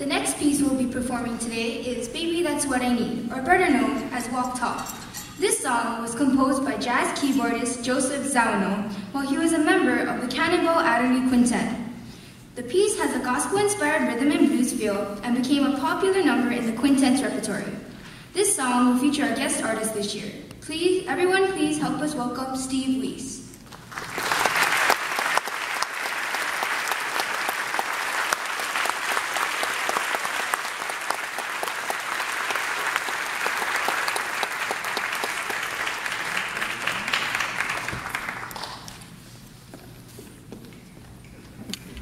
The next piece we'll be performing today is Baby That's What I Need, or better known as Walk Tall. This song was composed by jazz keyboardist Josef Zawinul while he was a member of the Cannonball Adderley Quintet. The piece has a gospel-inspired rhythm and blues feel and became a popular number in the quintet's repertoire. This song will feature our guest artist this year. Please, everyone please help us welcome Steve Wiest.